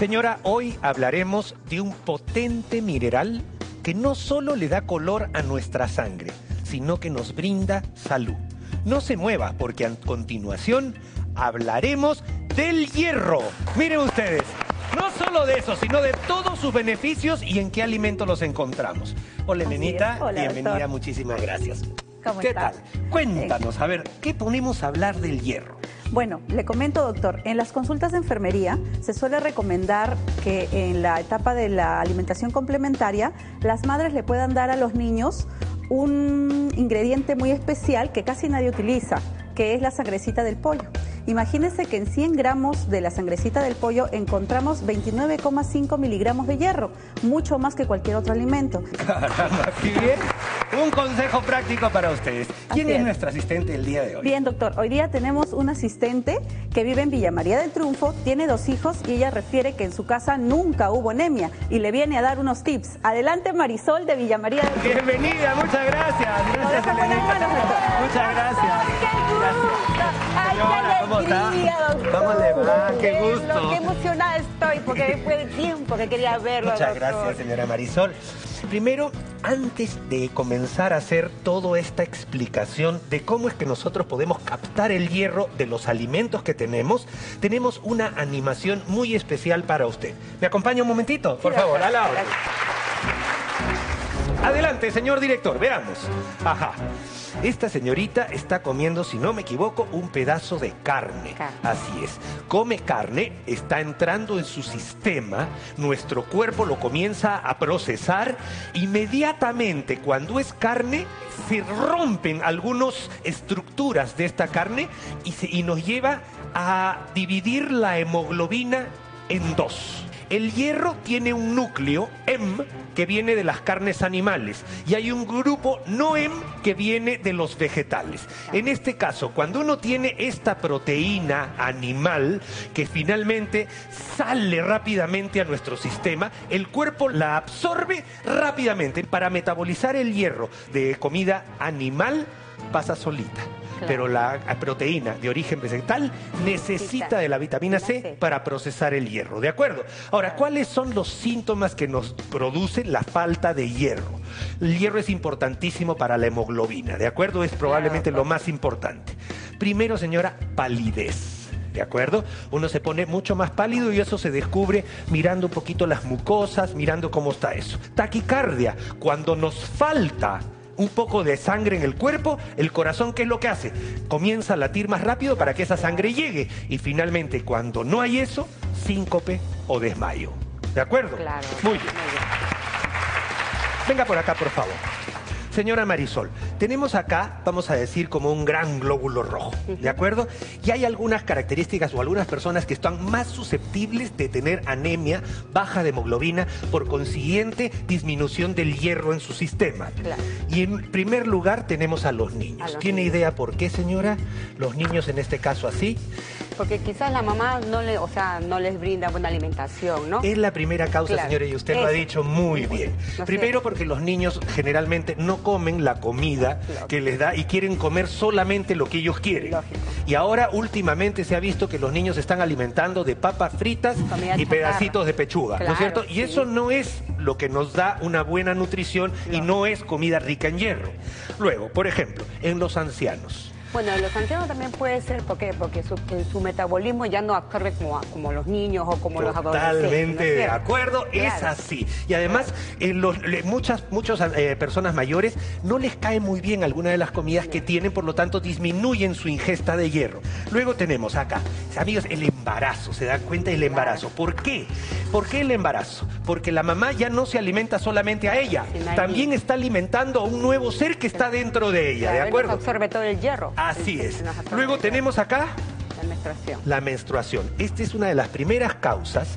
Señora, hoy hablaremos de un potente mineral que no solo le da color a nuestra sangre, sino que nos brinda salud. No se mueva porque a continuación hablaremos del hierro. Miren ustedes, no solo de eso, sino de todos sus beneficios y en qué alimento los encontramos. Hola, Elenita, bienvenida, doctor. muchísimas gracias. ¿Cómo ¿Qué está? tal? Cuéntanos, a ver, ¿qué ponemos a hablar del hierro? Bueno, le comento, doctor, en las consultas de enfermería se suele recomendar que en la etapa de la alimentación complementaria las madres le puedan dar a los niños un ingrediente muy especial que casi nadie utiliza, que es la sangrecita del pollo. Imagínense que en 100 gramos de la sangrecita del pollo encontramos 29,5 miligramos de hierro, mucho más que cualquier otro alimento. Un consejo práctico para ustedes. ¿Quién es es. nuestra asistente el día de hoy? Bien, doctor. Hoy día tenemos un asistente que vive en Villa María del Triunfo, tiene dos hijos y ella refiere que en su casa nunca hubo anemia y le viene a dar unos tips. Adelante, Marisol de Villa María del Triunfo. Bienvenida, muchas gracias. Gracias. Muchas gracias. ¡Ay, qué alegría, doctor! ¿Cómo le va? Qué gusto. Qué emocionada estoy, porque fue el tiempo que quería verlo, Muchas doctor. gracias, señora Marisol. Primero, antes de comenzar a hacer toda esta explicación de cómo es que nosotros podemos captar el hierro de los alimentos que tenemos, tenemos una animación muy especial para usted. ¿Me acompaña un momentito? Por Sí, favor, a la orden. Adelante, señor director, veamos. Ajá. Esta señorita está comiendo, si no me equivoco, un pedazo de carne. Carne. Así es. Come carne, está entrando en su sistema, nuestro cuerpo lo comienza a procesar. Inmediatamente, cuando es carne, se rompen algunas estructuras de esta carne y, se- y nos lleva a dividir la hemoglobina en dos. El hierro tiene un núcleo M que viene de las carnes animales y hay un grupo no M que viene de los vegetales. En este caso, cuando uno tiene esta proteína animal que finalmente sale rápidamente a nuestro sistema, el cuerpo la absorbe rápidamente. Para metabolizar el hierro de comida animal pasa solita. Claro. Pero la proteína de origen vegetal necesita de la vitamina C para procesar el hierro, ¿de acuerdo? Ahora, ¿cuáles son los síntomas que nos producen la falta de hierro? El hierro es importantísimo para la hemoglobina, ¿de acuerdo? Es probablemente lo más importante. Primero, señora, palidez. ¿De acuerdo? Uno se pone mucho más pálido y eso se descubre mirando un poquito las mucosas, mirando cómo está eso. Taquicardia, cuando nos falta un poco de sangre en el cuerpo, el corazón, ¿qué es lo que hace? Comienza a latir más rápido para que esa sangre llegue. Y finalmente, cuando no hay eso, síncope o desmayo. ¿De acuerdo? Claro. Muy bien. Venga por acá, por favor. Señora Marisol, tenemos acá, vamos a decir, como un gran glóbulo rojo, ¿de acuerdo? Y hay algunas características o algunas personas que están más susceptibles de tener anemia, baja de hemoglobina, por consiguiente disminución del hierro en su sistema. Claro. Y en primer lugar tenemos a los niños. A los ¿Tiene niños. idea por qué, señora? Los niños en este caso así. Porque quizás la mamá no le, o sea, no les brinda buena alimentación, ¿no? Es la primera causa, Claro. señora, y usted lo ha dicho muy bien. bien. No sé. Primero porque los niños generalmente no comen la comida Claro. que les da y quieren comer solamente lo que ellos quieren. Lógico. Y ahora últimamente se ha visto que los niños se están alimentando de papas fritas Comida y chatarra. pedacitos de pechuga, ¿no es Claro, cierto? Y sí. eso no es lo que nos da una buena nutrición y no es comida rica en hierro. Luego, por ejemplo, en los ancianos. Bueno, los ancianos también puede ser, ¿por qué? Porque su, su metabolismo ya no absorbe como, como los niños o como los adolescentes. ¿no Totalmente de acuerdo, es así. Y además, eh, los- muchas, muchas eh, personas mayores no les cae muy bien alguna de las comidas que tienen, por lo tanto disminuyen su ingesta de hierro. Luego tenemos acá, amigos, el embarazo, ¿se dan cuenta? El embarazo. ¿Por qué? ¿Por qué el embarazo? Porque la mamá ya no se alimenta solamente a ella, también está alimentando a un nuevo ser que está dentro de ella, ¿de acuerdo? absorbe todo el hierro. Así es. Luego tenemos acá La menstruación. la menstruación. Esta es una de las primeras causas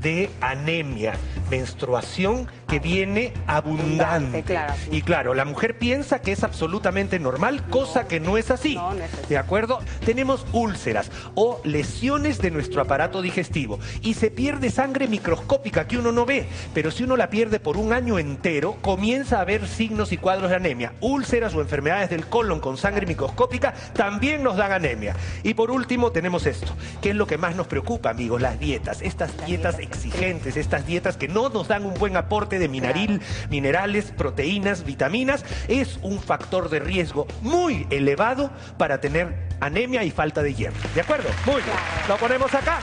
de anemia, menstruación que viene abundante. Y claro, la mujer piensa que es absolutamente normal, cosa que no es así. No, no es así. ¿De acuerdo? Tenemos úlceras o lesiones de nuestro aparato digestivo y se pierde sangre microscópica que uno no ve, pero si uno la pierde por un año entero, comienza a haber signos y cuadros de anemia. Úlceras o enfermedades del colon con sangre microscópica también nos dan anemia. Y por último tenemos esto, que es lo que más nos preocupa, amigos, las dietas. Estas dietas exigentes, estas dietas que no nos dan un buen aporte de mineril, minerales, proteínas, vitaminas, es un factor de riesgo muy elevado para tener anemia y falta de hierro. ¿De acuerdo? Muy bien. Lo ponemos acá.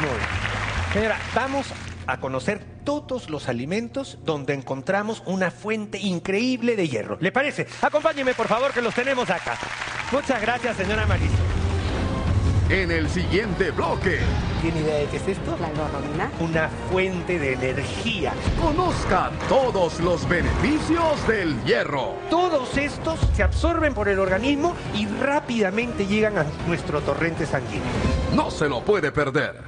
Muy bien. Señora, vamos a conocer todos los alimentos donde encontramos una fuente increíble de hierro. ¿Le parece? Acompáñeme, por favor, que los tenemos acá. Muchas gracias, señora Marisol. En el siguiente bloque, ¿Tiene idea de qué es esto? La alborrobina. Una fuente de energía. conozca todos los beneficios del hierro. Todos estos se absorben por el organismo y rápidamente llegan a nuestro torrente sanguíneo. No se lo puede perder.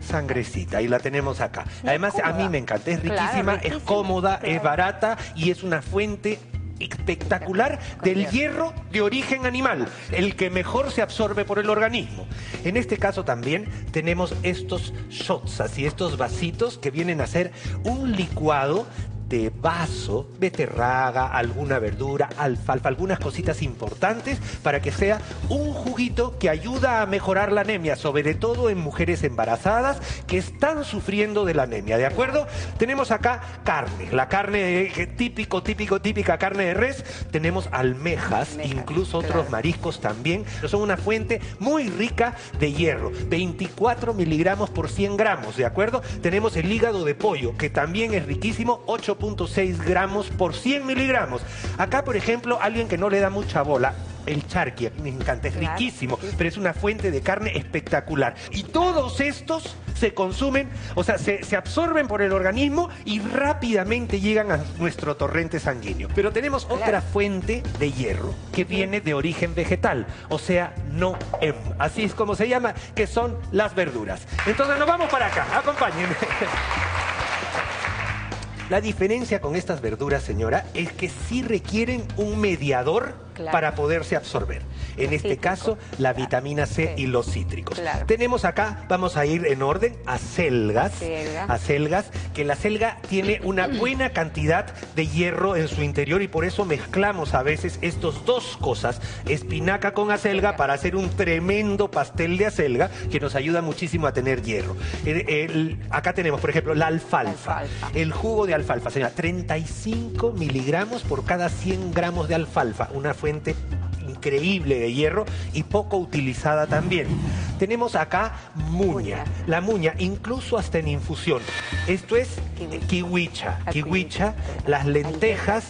Sangrecita, y la tenemos acá. Además, a mí me encanta, es Claro, riquísima, es cómoda, es barata y es una fuente espectacular del hierro de origen animal, el que mejor se absorbe por el organismo. En este caso también tenemos estos shots, así estos vasitos que vienen a ser un licuado de vaso, beterraga, alguna verdura, alfalfa, algunas cositas importantes para que sea un juguito que ayuda a mejorar la anemia, sobre todo en mujeres embarazadas que están sufriendo de la anemia, ¿de acuerdo? Tenemos acá carne, la carne de- típico, típico, típica carne de res, tenemos almejas, incluso otros mariscos también, son una fuente muy rica de hierro, 24 miligramos por 100 gramos, ¿de acuerdo? Tenemos el hígado de pollo, que también es riquísimo, 8.6 gramos por 100 miligramos. Acá, por ejemplo, alguien que no le da mucha bola, el charqui, me encanta, es Claro, riquísimo, sí. pero es una fuente de carne espectacular. Y todos estos se consumen, o sea, se, se absorben por el organismo y rápidamente llegan a nuestro torrente sanguíneo. Pero tenemos otra fuente de hierro que viene de origen vegetal, o sea, no em, así es como se llama, que son las verduras. Entonces nos vamos para acá, acompáñenme. La diferencia con estas verduras, señora, es que sí requieren un mediador Claro. para poderse absorber. En este Cítrico. caso, la Claro. vitamina C Sí. y los cítricos. Claro. Tenemos acá, vamos a ir en orden, acelgas. Acelga. Acelgas, que la selga tiene una buena cantidad de hierro en su interior y por eso mezclamos a veces estas dos cosas, espinaca con acelga, para hacer un tremendo pastel de acelga que nos ayuda muchísimo a tener hierro. El- el- acá tenemos, por ejemplo, la alfalfa. Alfalfa. El jugo de alfalfa, señora, 35 miligramos por cada 100 gramos de alfalfa, una fuente increíble de hierro y poco utilizada también. Tenemos acá muña, la muña, incluso hasta en infusión. Esto es Kiwi. kiwicha, kiwicha, kiwicha. las lentejas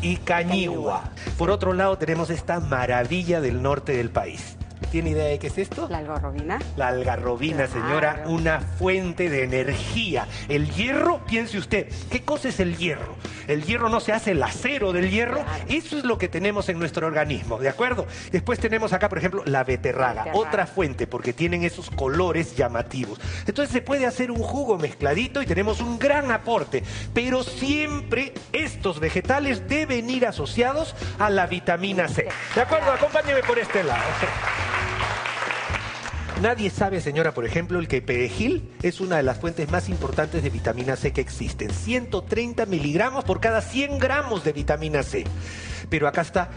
y cañigua. Por otro lado tenemos esta maravilla del norte del país. ¿Tiene idea de qué es esto? La alborrobina. La algarrobina, Claro. señora, una fuente de energía. El hierro, piense usted, ¿qué cosa es el hierro? El hierro no se hace el acero del hierro, Claro. eso es lo que tenemos en nuestro organismo, ¿de acuerdo? Después tenemos acá, por ejemplo, la beterraga, Beterraga. otra fuente, porque tienen esos colores llamativos. Entonces se puede hacer un jugo mezcladito y tenemos un gran aporte, pero siempre estos vegetales deben ir asociados a la vitamina C. ¿De acuerdo? Acompáñeme por este lado. Nadie sabe, señora, por ejemplo, el que perejil es una de las fuentes más importantes de vitamina C que existen. 130 miligramos por cada 100 gramos de vitamina C. Pero acá está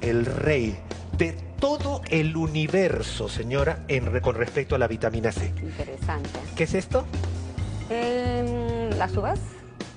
el rey de todo el universo, señora, en con respecto a la vitamina C. Interesante. ¿Qué es esto? Em, ¿Las uvas?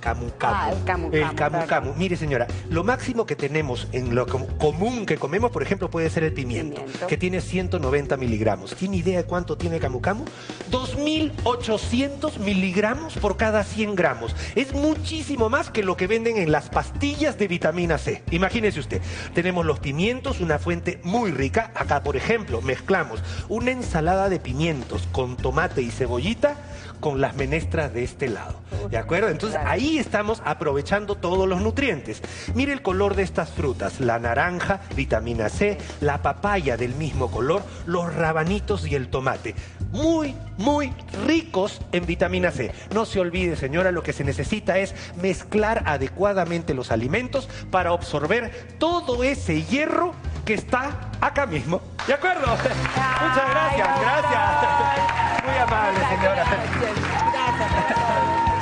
Camu camu. Ah, el camu El camu, camu perdón. camu. Mire, señora, lo máximo que tenemos en lo com- común que comemos, por ejemplo, puede ser el pimiento, Pimiento. que tiene 190 miligramos. ¿Tiene idea de cuánto tiene camu camu? 2.800 miligramos por cada 100 gramos. Es muchísimo más que lo que venden en las pastillas de vitamina C. Imagínese usted, tenemos los pimientos, una fuente muy rica. Acá, por ejemplo, mezclamos una ensalada de pimientos con tomate y cebollita con las menestras de este lado. ¿De acuerdo? Entonces Claro. Estamos aprovechando todos los nutrientes. Mire el color de estas frutas, la naranja, vitamina C, la papaya del mismo color, los rabanitos y el tomate. muy, muy ricos en vitamina C. No se olvide, señora, lo que se necesita es mezclar adecuadamente los alimentos para absorber todo ese hierro que está acá mismo. ¿De acuerdo? Muchas gracias, gracias. Muy amable, señora. Gracias.